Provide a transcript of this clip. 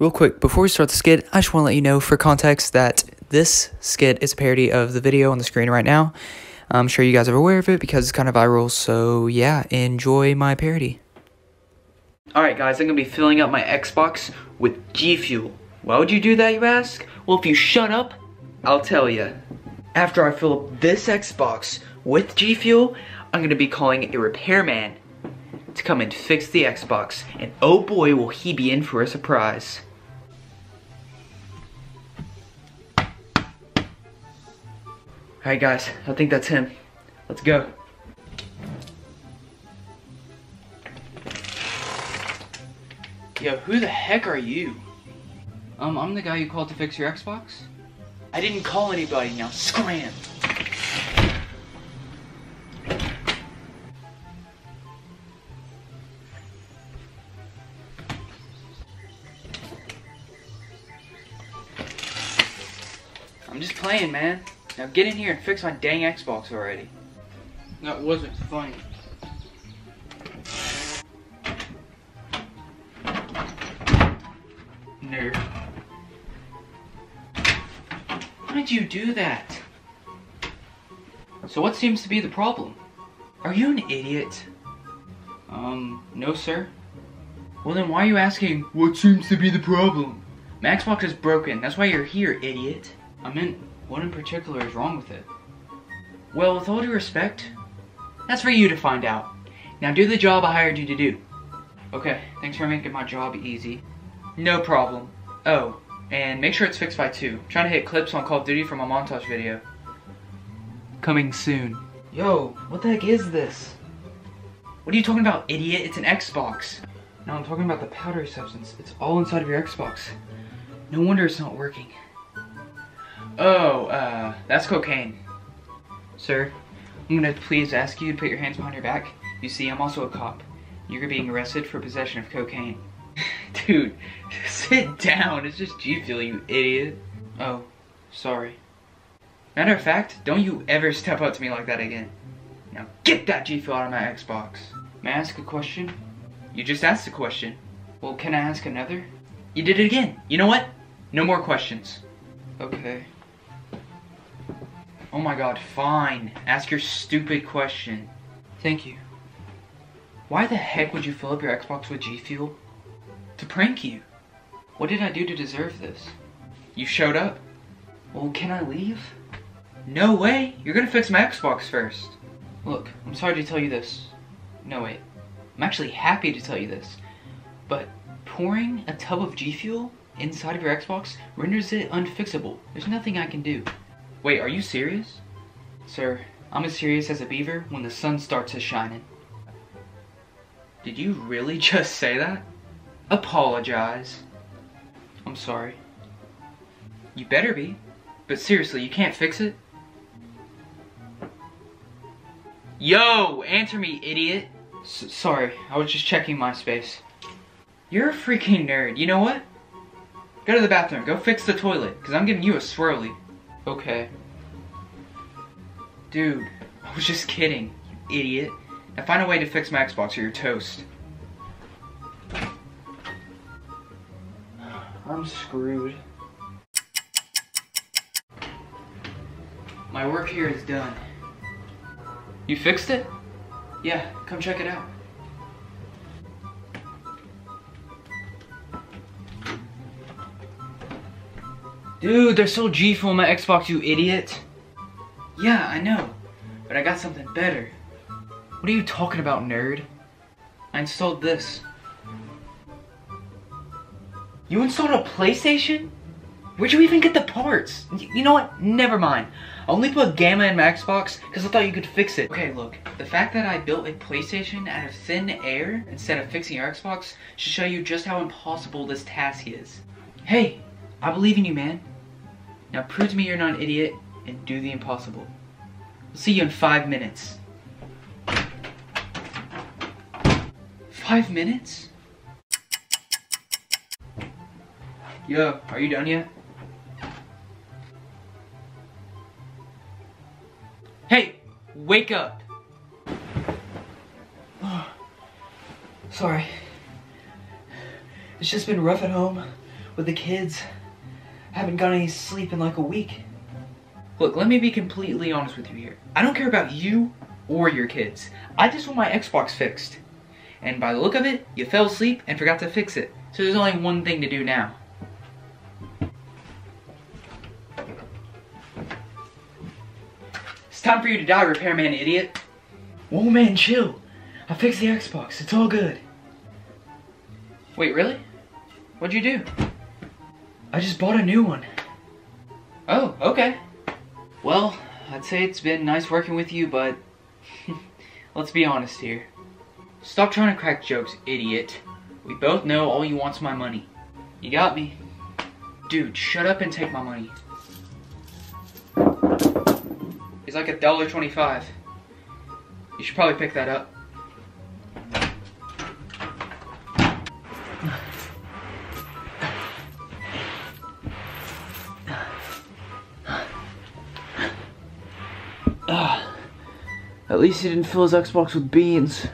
Real quick, before we start the skit, I just want to let you know for context that this skit is a parody of the video on the screen right now. I'm sure you guys are aware of it because it's kind of viral, so yeah, enjoy my parody. Alright guys, I'm going to be filling up my Xbox with G Fuel. Why would you do that, you ask? Well, if you shut up, I'll tell you. After I fill up this Xbox with G Fuel, I'm going to be calling a repairman to come and fix the Xbox, and oh boy will he be in for a surprise. Alright guys, I think that's him. Let's go. Yo, who the heck are you? Um, I'm the guy you called to fix your Xbox? I didn't call anybody, now scram! I'm just playing, man. Now get in here and fix my dang Xbox already. That wasn't funny. Nerd. Why did you do that? So what seems to be the problem? Are you an idiot? Um, no sir. Well then why are you asking, what seems to be the problem? My Xbox is broken, that's why you're here, idiot. I meant, what in particular is wrong with it? Well, with all due respect, that's for you to find out. Now do the job I hired you to do. Okay, thanks for making my job easy. No problem. Oh, and make sure it's fixed by 2. I'm trying to hit clips on Call of Duty for my montage video. Coming soon. Yo, what the heck is this? What are you talking about, idiot? It's an Xbox. No, I'm talking about the powdery substance. It's all inside of your Xbox. No wonder it's not working. Oh, uh, that's cocaine. Sir, I'm gonna please ask you to put your hands behind your back. You see, I'm also a cop. You're being arrested for possession of cocaine. Dude, sit down. It's just G Fuel, you idiot. Oh, sorry. Matter of fact, don't you ever step up to me like that again. Now get that G Fuel out of my Xbox. May I ask a question? You just asked a question. Well, can I ask another? You did it again. You know what? No more questions. Okay. Oh my god, fine. Ask your stupid question. Thank you. Why the heck would you fill up your Xbox with G Fuel? To prank you. What did I do to deserve this? You showed up. Well, can I leave? No way! You're gonna fix my Xbox first. Look, I'm sorry to tell you this. No, wait. I'm actually happy to tell you this. But pouring a tub of G Fuel inside of your Xbox renders it unfixable. There's nothing I can do. Wait, are you serious? Sir, I'm as serious as a beaver when the sun starts a shining. Did you really just say that? Apologize. I'm sorry. You better be. But seriously, you can't fix it? Yo, answer me, idiot. S sorry, I was just checking MySpace. You're a freaking nerd. You know what? Go to the bathroom. Go fix the toilet, because I'm giving you a swirly. Okay. Dude, I was just kidding, you idiot. Now find a way to fix my Xbox or you're toast. I'm screwed. My work here is done. You fixed it? Yeah, come check it out. Dude, there's still G Fuel on my Xbox, you idiot. Yeah, I know, but I got something better. What are you talking about, nerd? I installed this. You installed a PlayStation? Where'd you even get the parts? You know what? Never mind. I only put Gamma in my Xbox because I thought you could fix it. Okay, look. The fact that I built a PlayStation out of thin air instead of fixing your Xbox should show you just how impossible this task is. Hey, I believe in you, man. Now prove to me you're not an idiot and do the impossible. We'll see you in five minutes. Five minutes? Yo, are you done yet? Hey, wake up! Sorry. It's just been rough at home with the kids. Haven't got any sleep in like a week. Look, let me be completely honest with you here. I don't care about you or your kids. I just want my Xbox fixed. And by the look of it, you fell asleep and forgot to fix it. So there's only one thing to do now. It's time for you to die, repairman idiot. Whoa man, chill. I fixed the Xbox. It's all good. Wait, really? What'd you do? I just bought a new one. Oh, okay. Well, I'd say it's been nice working with you, but let's be honest here. Stop trying to crack jokes, idiot. We both know all you want's my money. You got me. Dude, shut up and take my money. It's like a dollar twenty-five. You should probably pick that up. Ah. At least he didn't fill his Xbox with beans.